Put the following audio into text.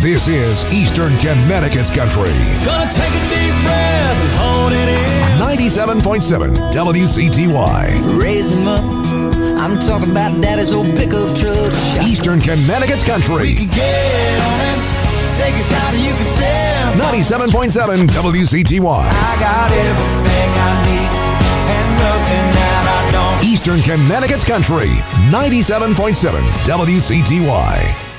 This is Eastern Connecticut's country. Gonna take a deep breath and hold it in. 97.7 WCTY. Raise him up. I'm talking about daddy's old pickup truck. Eastern Connecticut's country. Get on it. Let's take us out you can sell. 97.7 WCTY. I got everything I need and nothing that I don't. Eastern Connecticut's country. 97.7 WCTY.